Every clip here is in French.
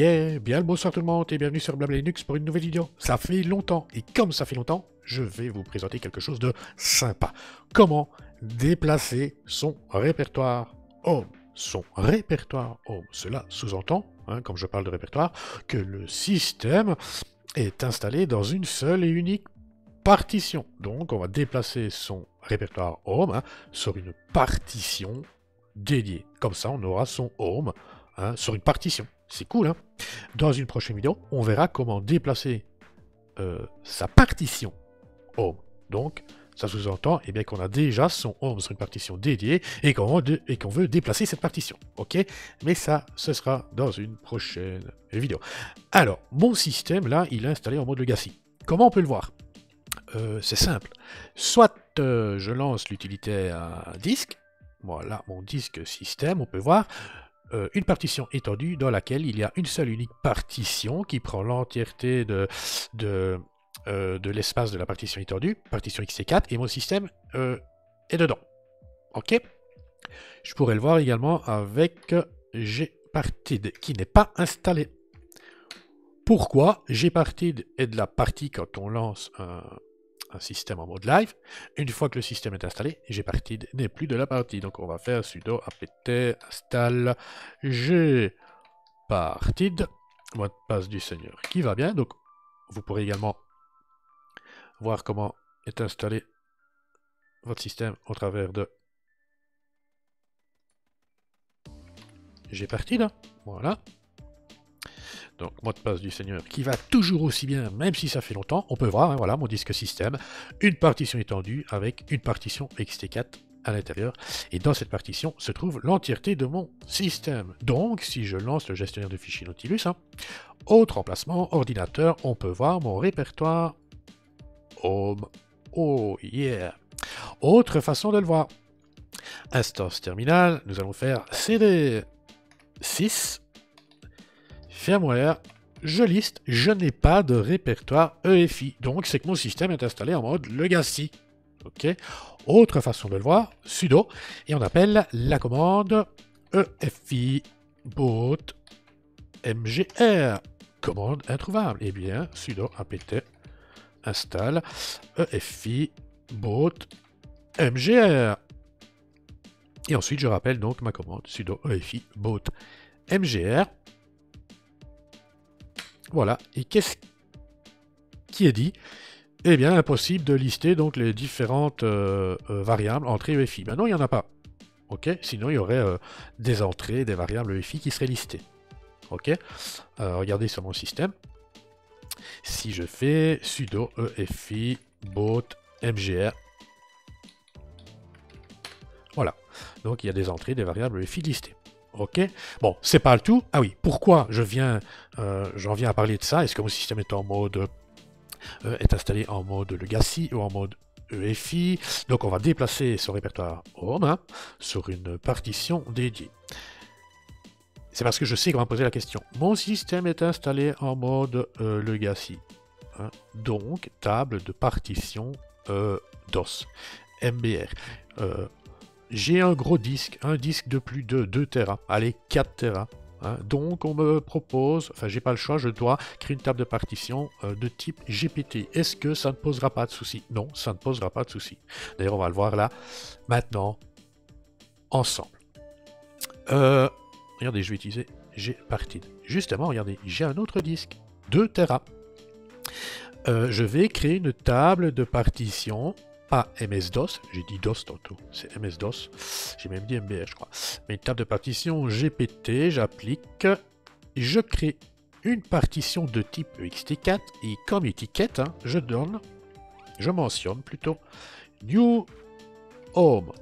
Bien le bonsoir tout le monde et bienvenue sur Blabla Linux pour une nouvelle vidéo. Ça fait longtemps et comme ça fait longtemps, je vais vous présenter quelque chose de sympa. Comment déplacer son répertoire Home Son répertoire Home. Cela sous-entend, hein, comme je parle de répertoire, que le système est installé dans une seule et unique partition. Donc on va déplacer son répertoire Home hein, sur une partition dédiée. Comme ça, on aura son Home Hein, sur une partition. C'est cool, hein Dans une prochaine vidéo, on verra comment déplacer euh, sa partition home. Donc, ça sous-entend eh qu'on a déjà son home sur une partition dédiée et qu'on veut déplacer cette partition. Ok? Mais ça, ce sera dans une prochaine vidéo. Alors, mon système, là, il est installé en mode legacy. Comment on peut le voir? Euh, C'est simple. Soit euh, je lance l'utilitaire disque. Voilà, mon disque système, on peut voir. Euh, une partition étendue dans laquelle il y a une seule unique partition qui prend l'entièreté euh, de l'espace de la partition étendue, partition xt4, et mon système euh, est dedans. Ok? Je pourrais le voir également avec gpartid, qui n'est pas installé. Pourquoi gpartid est de la partie quand on lance un, un système en mode live. Une fois que le système est installé, gpartid n'est plus de la partie. Donc on va faire sudo apt install gpartid, mot de passe du seigneur qui va bien. Donc vous pourrez également voir comment est installé votre système au travers de gpartid. Voilà. Donc mot de passe du Seigneur qui va toujours aussi bien, même si ça fait longtemps. On peut voir, hein, voilà, mon disque système, une partition étendue avec une partition xt4 à l'intérieur. Et dans cette partition se trouve l'entièreté de mon système. Donc, si je lance le gestionnaire de fichiers Nautilus, hein, autre emplacement, ordinateur, on peut voir mon répertoire Home. Oh yeah Autre façon de le voir. Instance terminale, nous allons faire CD 6 firmware, je liste, je n'ai pas de répertoire EFI. Donc, c'est que mon système est installé en mode legacy. OK Autre façon de le voir, sudo, et on appelle la commande EFI boot mgr. Commande introuvable. Eh bien, sudo apt install EFI boot mgr. Et ensuite, je rappelle donc ma commande sudo EFI boot mgr voilà. Et qu'est-ce qui est dit? Eh bien, impossible de lister donc les différentes euh, euh, variables entrées EFI. Maintenant, il n'y en a pas. Sinon, il y aurait euh, des entrées, des variables EFI qui seraient listées. Ok? Regardez sur mon système. Si je fais sudo EFI boot mgr. Voilà. Donc, il y a des entrées, des variables EFI listées. Ok Bon, c'est pas le tout. Ah oui, pourquoi je viens, euh, j'en viens à parler de ça? Est-ce que mon système est en mode euh, installé en mode legacy ou en mode EFI Donc on va déplacer son répertoire home hein, sur une partition dédiée. C'est parce que je sais qu'on va poser la question. Mon système est installé en mode euh, legacy. Hein, donc table de partition DOS, MBR j'ai un gros disque, un disque de plus de 2 Tera, allez 4 Tera. Hein. Donc on me propose, enfin j'ai pas le choix, je dois créer une table de partition euh, de type GPT. Est-ce que ça ne posera pas de souci? Non, ça ne posera pas de souci. D'ailleurs on va le voir là, maintenant, ensemble. Euh, regardez, je vais utiliser Gpartid. Justement, regardez, j'ai un autre disque, 2 Tera. Euh, je vais créer une table de partition pas MS-DOS, j'ai dit DOS tantôt, c'est MS-DOS, j'ai même dit MBR je crois, mais une table de partition GPT, j'applique, je crée une partition de type ext4 et comme étiquette, hein, je donne, je mentionne plutôt New Home.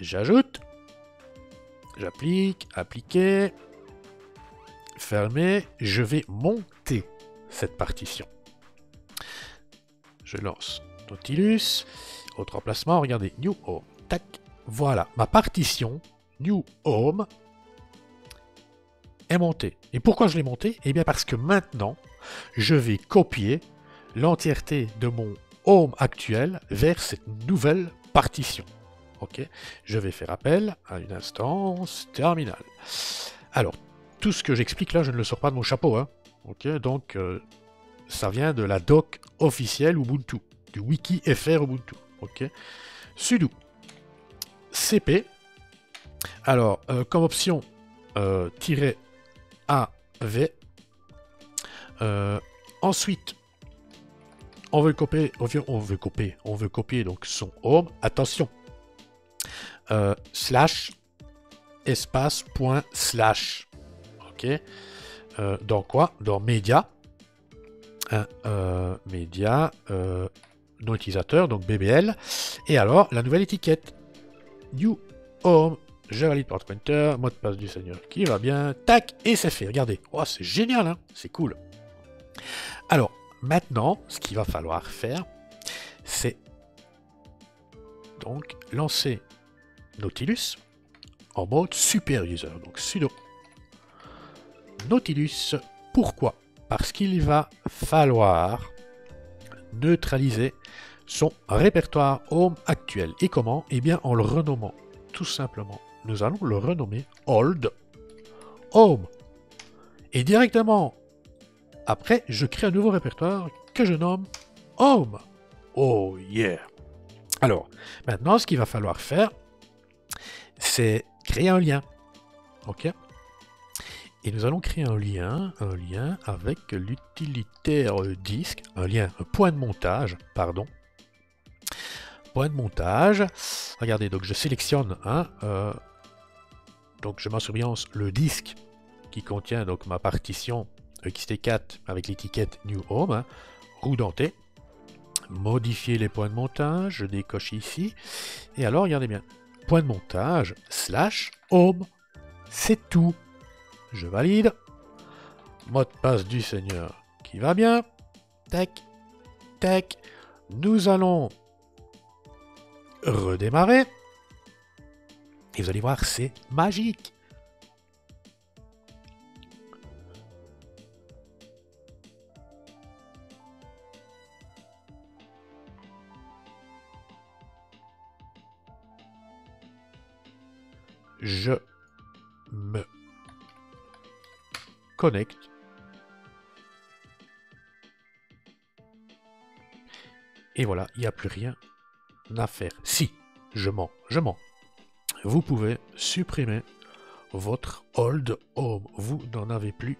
J'ajoute, j'applique, appliquer, fermer, je vais monter cette partition. Je lance Autre emplacement, regardez, New Home. Tac. Voilà, ma partition New Home est montée. Et pourquoi je l'ai montée? Eh bien parce que maintenant, je vais copier l'entièreté de mon Home actuel vers cette nouvelle partition. Ok Je vais faire appel à une instance terminale. Alors, tout ce que j'explique là, je ne le sors pas de mon chapeau. Hein. Ok, donc euh, ça vient de la doc officielle Ubuntu, du wiki FR Ubuntu. Ok, sudo cp. Alors, euh, comme option, euh, AV. ensuite, on veut copier, on veut, on veut copier, on veut copier donc son home. Attention, slash espace point slash. Ok. Euh, dans quoi? Dans média. Hein, euh, média, euh, non utilisateur, donc BBL. Et alors, la nouvelle étiquette. New Home. Je valide port pointer, mot de passe du seigneur qui va bien. Tac, et c'est fait. Regardez. Oh, c'est génial, hein c'est cool. Alors, maintenant, ce qu'il va falloir faire, c'est donc lancer Nautilus en mode super user. Donc sudo Nautilus. Pourquoi? Parce qu'il va falloir neutraliser son répertoire Home actuel. Et comment? Eh bien en le renommant. Tout simplement. Nous allons le renommer Old Home. Et directement après, je crée un nouveau répertoire que je nomme Home. Oh yeah. Alors, maintenant, ce qu'il va falloir faire, c'est créer un lien. OK? Et nous allons créer un lien, un lien avec l'utilitaire disque, un lien, un point de montage, pardon. Point de montage. Regardez, donc je sélectionne un. Euh, donc je mets surveillance le disque qui contient donc ma partition XT4 avec l'étiquette New Home, hein, roue dentée. Modifier les points de montage, je décoche ici. Et alors, regardez bien, point de montage, slash, home. C'est tout. Je valide. Mot de passe du Seigneur qui va bien? Tac, tac. Nous allons redémarrer. Et vous allez voir, c'est magique. je connecte. Et voilà, il n'y a plus rien à faire. Si, je mens, je mens. Vous pouvez supprimer votre old home. Vous n'en avez plus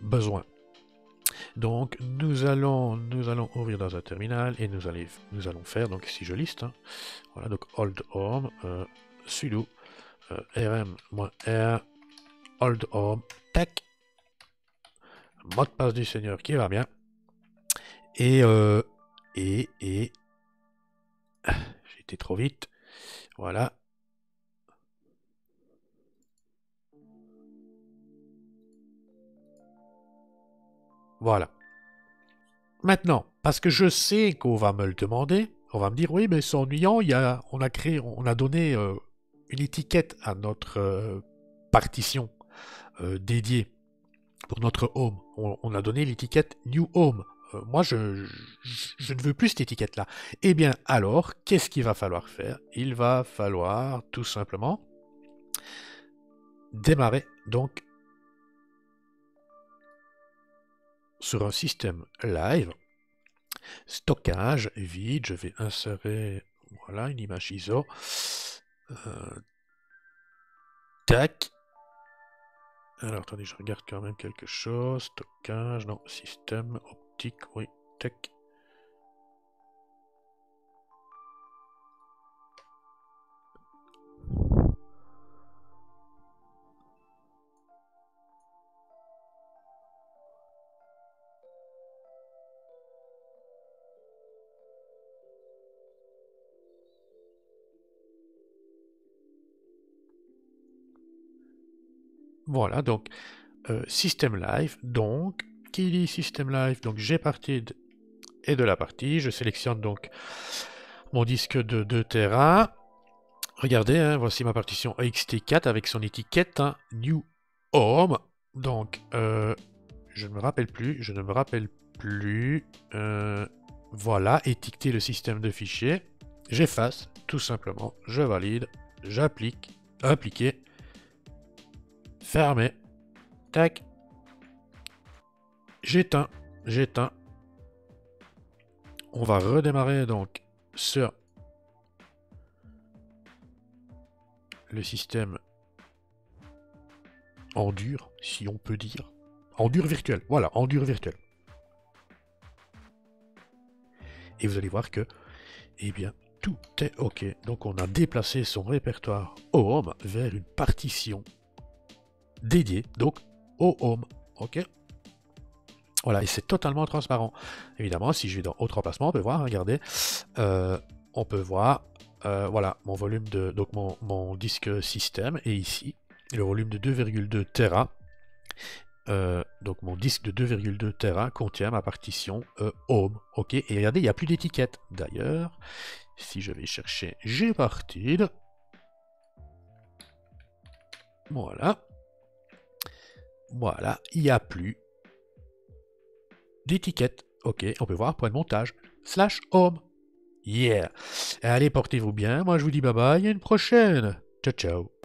besoin. Donc nous allons nous allons ouvrir dans un terminal et nous allons nous allons faire donc si je liste hein, voilà donc old home euh, sudo euh, rm-r, hold home, tac, mot de passe du Seigneur qui va bien. Et, euh, et, et, trop vite. Voilà. Voilà. Maintenant, parce que je sais qu'on va me le demander, on va me dire oui, mais c'est ennuyant, on a créé, on a donné euh, une étiquette à notre euh, partition dédiée pour notre home. On, a donné l'étiquette New Home. Euh, moi, je, ne veux plus cette étiquette-là. Eh bien, alors, qu'est-ce qu'il va falloir faire? Il va falloir tout simplement démarrer donc sur un système live. Stockage vide, je vais insérer voilà une image ISO. Euh, tac. Alors, attendez, je regarde quand même quelque chose. Stockage, non, système optique, oui, tac. Voilà, donc euh, System Live. Donc, qui dit System Live Donc, j'ai parti et de la partie. Je sélectionne donc mon disque de 2 Tera. Regardez, hein, voici ma partition EXT4 avec son étiquette hein, New Home. Donc, euh, je ne me rappelle plus, je ne me rappelle plus. Euh, voilà, étiqueter le système de fichiers. J'efface, tout simplement. Je valide, j'applique, appliquer fermé. Tac. J'éteins. J'éteins. On va redémarrer donc sur le système en dur, si on peut dire. En dur virtuel. Voilà, en dur virtuel. Et vous allez voir que, eh bien, tout est OK. Donc on a déplacé son répertoire home vers une partition dédiée, donc au home. OK? Voilà, et c'est totalement transparent. Évidemment, si je vais dans autre emplacement, on peut voir, regardez, euh, on peut voir, euh, voilà, mon volume de, donc mon, disque système, et ici, le volume de 2,2 Tera. Euh, donc mon disque de 2,2 Tera contient ma partition Home. Ok, et regardez, il n'y a plus d'étiquette. D'ailleurs, si je vais chercher Gparted, voilà, voilà, il n'y a plus d'étiquette. Ok, on peut voir point de montage, slash Home. Yeah. Allez, portez-vous bien. Moi, je vous dis bye bye à une prochaine. Ciao, ciao.